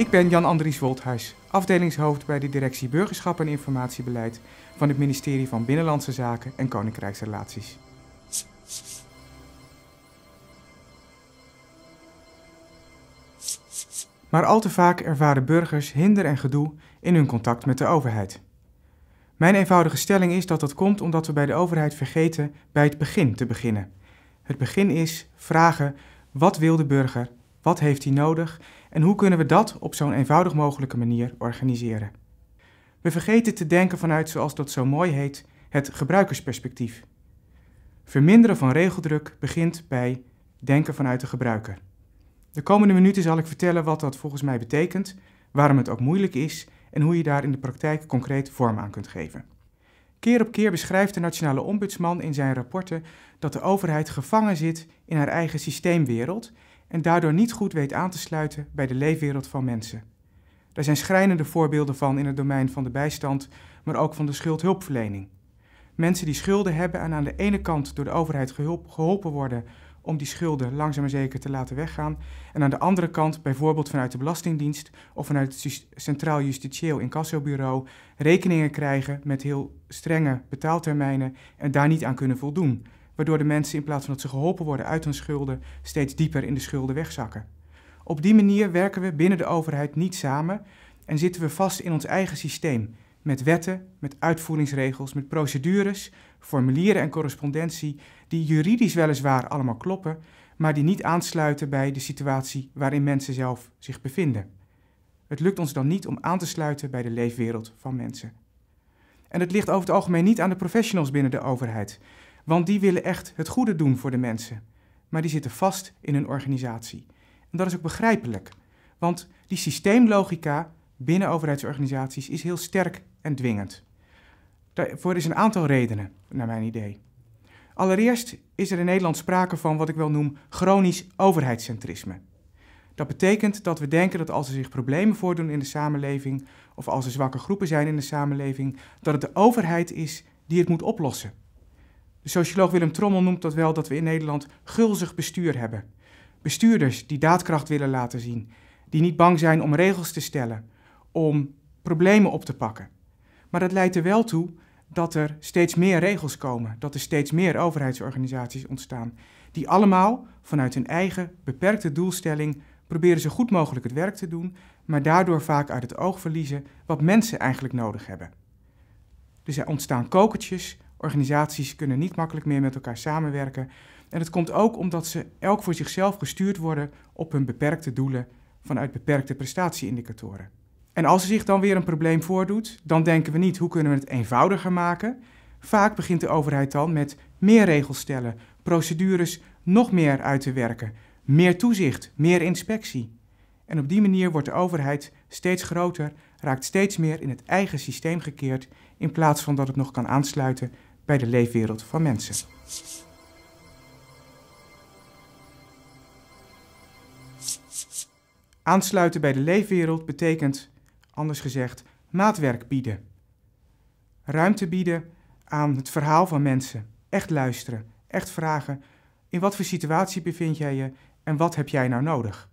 Ik ben Jan Andries Wolthuis, afdelingshoofd bij de directie Burgerschap en Informatiebeleid van het ministerie van Binnenlandse Zaken en Koninkrijksrelaties. Maar al te vaak ervaren burgers hinder en gedoe in hun contact met de overheid. Mijn eenvoudige stelling is dat dat komt omdat we bij de overheid vergeten bij het begin te beginnen. Het begin is vragen: wat wil de burger? Wat heeft hij nodig? En hoe kunnen we dat op zo'n eenvoudig mogelijke manier organiseren? We vergeten te denken vanuit, zoals dat zo mooi heet, het gebruikersperspectief. Verminderen van regeldruk begint bij denken vanuit de gebruiker. De komende minuten zal ik vertellen wat dat volgens mij betekent, waarom het ook moeilijk is en hoe je daar in de praktijk concreet vorm aan kunt geven. Keer op keer beschrijft de Nationale Ombudsman in zijn rapporten dat de overheid gevangen zit in haar eigen systeemwereld en daardoor niet goed weet aan te sluiten bij de leefwereld van mensen. Daar zijn schrijnende voorbeelden van in het domein van de bijstand, maar ook van de schuldhulpverlening. Mensen die schulden hebben en aan de ene kant door de overheid geholpen worden om die schulden langzaam maar zeker te laten weggaan. En aan de andere kant, bijvoorbeeld vanuit de Belastingdienst of vanuit het Centraal Justitieel Incassobureau, rekeningen krijgen met heel strenge betaaltermijnen en daar niet aan kunnen voldoen. Waardoor de mensen in plaats van dat ze geholpen worden uit hun schulden, steeds dieper in de schulden wegzakken. Op die manier werken we binnen de overheid niet samen en zitten we vast in ons eigen systeem. Met wetten, met uitvoeringsregels, met procedures, formulieren en correspondentie die juridisch weliswaar allemaal kloppen, maar die niet aansluiten bij de situatie waarin mensen zelf zich bevinden. Het lukt ons dan niet om aan te sluiten bij de leefwereld van mensen. En het ligt over het algemeen niet aan de professionals binnen de overheid, want die willen echt het goede doen voor de mensen, maar die zitten vast in hun organisatie. En dat is ook begrijpelijk, want die systeemlogica binnen overheidsorganisaties is heel sterk en dwingend. Daarvoor is een aantal redenen, naar mijn idee. Allereerst is er in Nederland sprake van wat ik wel noem chronisch overheidscentrisme. Dat betekent dat we denken dat als er zich problemen voordoen in de samenleving, of als er zwakke groepen zijn in de samenleving, dat het de overheid is die het moet oplossen. De socioloog Willem Trommel noemt dat wel dat we in Nederland gulzig bestuur hebben. Bestuurders die daadkracht willen laten zien, die niet bang zijn om regels te stellen, om problemen op te pakken. Maar dat leidt er wel toe dat er steeds meer regels komen, dat er steeds meer overheidsorganisaties ontstaan, die allemaal vanuit hun eigen beperkte doelstelling proberen zo goed mogelijk het werk te doen, maar daardoor vaak uit het oog verliezen wat mensen eigenlijk nodig hebben. Dus er ontstaan kokertjes, organisaties kunnen niet makkelijk meer met elkaar samenwerken. En het komt ook omdat ze elk voor zichzelf gestuurd worden op hun beperkte doelen vanuit beperkte prestatieindicatoren. En als er zich dan weer een probleem voordoet, dan denken we niet hoe kunnen we het eenvoudiger maken. Vaak begint de overheid dan met meer regels stellen, procedures nog meer uit te werken, meer toezicht, meer inspectie. En op die manier wordt de overheid steeds groter, raakt steeds meer in het eigen systeem gekeerd, in plaats van dat het nog kan aansluiten bij de leefwereld van mensen. Aansluiten bij de leefwereld betekent anders gezegd, maatwerk bieden. Ruimte bieden aan het verhaal van mensen. Echt luisteren, echt vragen: in wat voor situatie bevind jij je en wat heb jij nou nodig?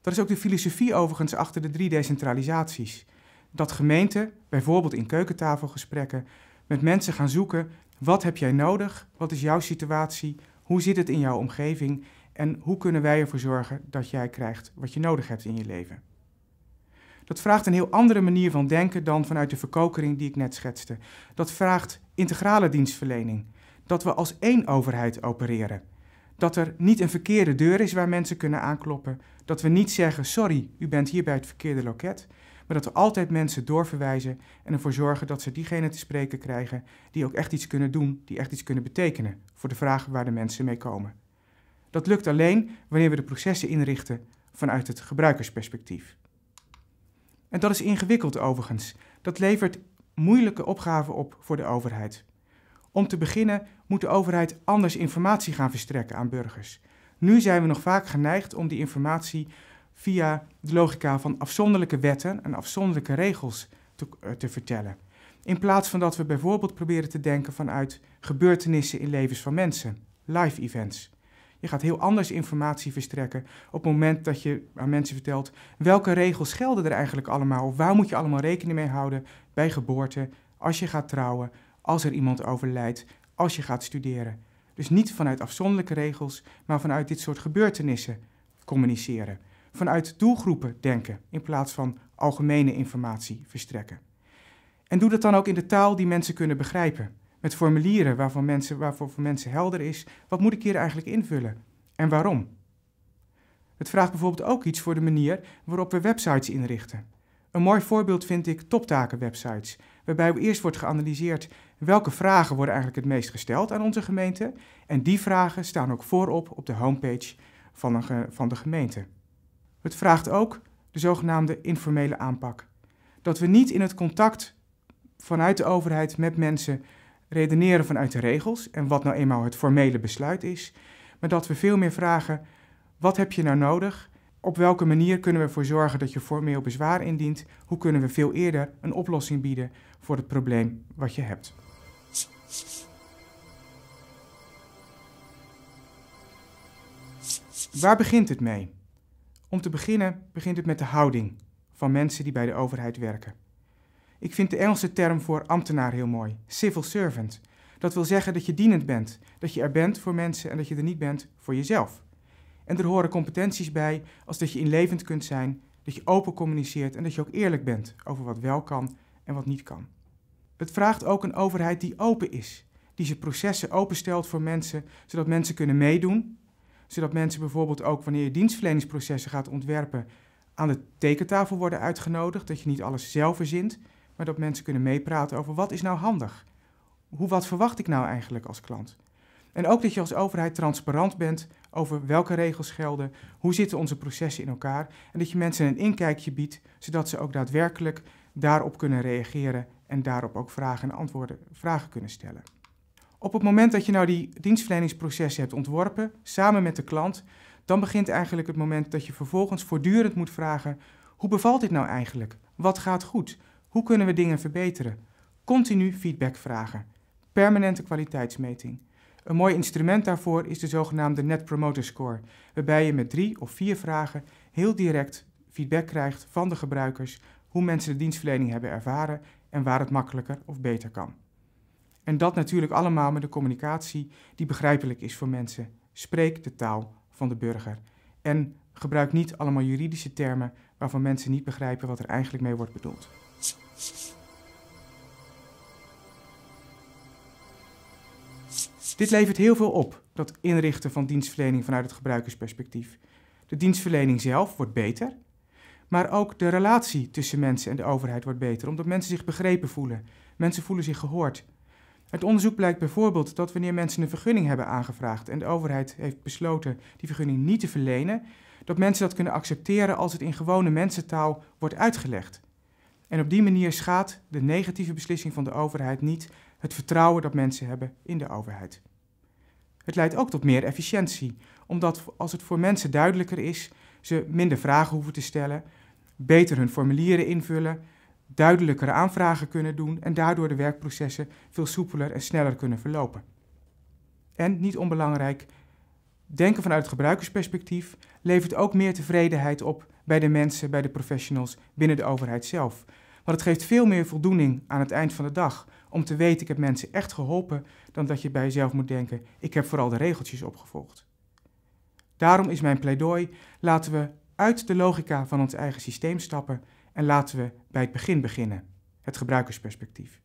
Dat is ook de filosofie overigens achter de drie decentralisaties. Dat gemeenten, bijvoorbeeld in keukentafelgesprekken, met mensen gaan zoeken: wat heb jij nodig? Wat is jouw situatie? Hoe zit het in jouw omgeving? En hoe kunnen wij ervoor zorgen dat jij krijgt wat je nodig hebt in je leven? Dat vraagt een heel andere manier van denken dan vanuit de verkokering die ik net schetste. Dat vraagt integrale dienstverlening. Dat we als één overheid opereren. Dat er niet een verkeerde deur is waar mensen kunnen aankloppen. Dat we niet zeggen: sorry, u bent hier bij het verkeerde loket. Maar dat we altijd mensen doorverwijzen en ervoor zorgen dat ze diegene te spreken krijgen die ook echt iets kunnen doen, die echt iets kunnen betekenen voor de vragen waar de mensen mee komen. Dat lukt alleen wanneer we de processen inrichten vanuit het gebruikersperspectief. En dat is ingewikkeld overigens. Dat levert moeilijke opgaven op voor de overheid. Om te beginnen moet de overheid anders informatie gaan verstrekken aan burgers. Nu zijn we nog vaak geneigd om die informatie via de logica van afzonderlijke wetten en afzonderlijke regels te, uh, te vertellen. In plaats van dat we bijvoorbeeld proberen te denken vanuit gebeurtenissen in levens van mensen, live events. Je gaat heel anders informatie verstrekken op het moment dat je aan mensen vertelt welke regels gelden er eigenlijk allemaal, of waar moet je allemaal rekening mee houden bij geboorte, als je gaat trouwen, als er iemand overlijdt, als je gaat studeren. Dus niet vanuit afzonderlijke regels, maar vanuit dit soort gebeurtenissen communiceren. Vanuit doelgroepen denken in plaats van algemene informatie verstrekken. En doe dat dan ook in de taal die mensen kunnen begrijpen. Met formulieren mensen, waarvoor voor mensen helder is, wat moet ik hier eigenlijk invullen en waarom? Het vraagt bijvoorbeeld ook iets voor de manier waarop we websites inrichten. Een mooi voorbeeld vind ik toptakenwebsites, waarbij eerst wordt geanalyseerd welke vragen worden eigenlijk het meest gesteld aan onze gemeente. En die vragen staan ook voorop op de homepage van, een, van de gemeente. Het vraagt ook de zogenaamde informele aanpak. Dat we niet in het contact vanuit de overheid met mensen redeneren vanuit de regels en wat nou eenmaal het formele besluit is, maar dat we veel meer vragen: wat heb je nou nodig? Op welke manier kunnen we ervoor zorgen dat je formeel bezwaar indient? Hoe kunnen we veel eerder een oplossing bieden voor het probleem wat je hebt? Waar begint het mee? Om te beginnen begint het met de houding van mensen die bij de overheid werken. Ik vind de Engelse term voor ambtenaar heel mooi: civil servant. Dat wil zeggen dat je dienend bent, dat je er bent voor mensen en dat je er niet bent voor jezelf. En er horen competenties bij als dat je inlevend kunt zijn, dat je open communiceert en dat je ook eerlijk bent over wat wel kan en wat niet kan. Het vraagt ook een overheid die open is, die zijn processen openstelt voor mensen, zodat mensen kunnen meedoen, zodat mensen bijvoorbeeld ook wanneer je dienstverleningsprocessen gaat ontwerpen, aan de tekentafel worden uitgenodigd, dat je niet alles zelf verzint, maar dat mensen kunnen meepraten over wat is nou handig? Hoe, wat verwacht ik nou eigenlijk als klant? En ook dat je als overheid transparant bent over welke regels gelden, hoe zitten onze processen in elkaar en dat je mensen een inkijkje biedt, zodat ze ook daadwerkelijk daarop kunnen reageren en daarop ook vragen en antwoorden, vragen kunnen stellen. Op het moment dat je nou die dienstverleningsprocessen hebt ontworpen, samen met de klant, dan begint eigenlijk het moment dat je vervolgens voortdurend moet vragen: hoe bevalt dit nou eigenlijk? Wat gaat goed? Hoe kunnen we dingen verbeteren? Continu feedback vragen. Permanente kwaliteitsmeting. Een mooi instrument daarvoor is de zogenaamde Net Promoter Score, waarbij je met drie of vier vragen heel direct feedback krijgt van de gebruikers hoe mensen de dienstverlening hebben ervaren en waar het makkelijker of beter kan. En dat natuurlijk allemaal met een communicatie die begrijpelijk is voor mensen. Spreek de taal van de burger. En gebruik niet allemaal juridische termen waarvan mensen niet begrijpen wat er eigenlijk mee wordt bedoeld. Dit levert heel veel op, dat inrichten van dienstverlening vanuit het gebruikersperspectief. De dienstverlening zelf wordt beter, maar ook de relatie tussen mensen en de overheid wordt beter, omdat mensen zich begrepen voelen. Mensen voelen zich gehoord. Het onderzoek blijkt bijvoorbeeld dat wanneer mensen een vergunning hebben aangevraagd en de overheid heeft besloten die vergunning niet te verlenen, dat mensen dat kunnen accepteren als het in gewone mensentaal wordt uitgelegd. En op die manier schaadt de negatieve beslissing van de overheid niet het vertrouwen dat mensen hebben in de overheid. Het leidt ook tot meer efficiëntie, omdat als het voor mensen duidelijker is, ze minder vragen hoeven te stellen, beter hun formulieren invullen, duidelijkere aanvragen kunnen doen en daardoor de werkprocessen veel soepeler en sneller kunnen verlopen. En niet onbelangrijk, denken vanuit het gebruikersperspectief levert ook meer tevredenheid op bij de mensen, bij de professionals binnen de overheid zelf. Want het geeft veel meer voldoening aan het eind van de dag om te weten ik heb mensen echt geholpen, dan dat je bij jezelf moet denken ik heb vooral de regeltjes opgevolgd. Daarom is mijn pleidooi, laten we uit de logica van ons eigen systeem stappen en laten we bij het begin beginnen, het gebruikersperspectief.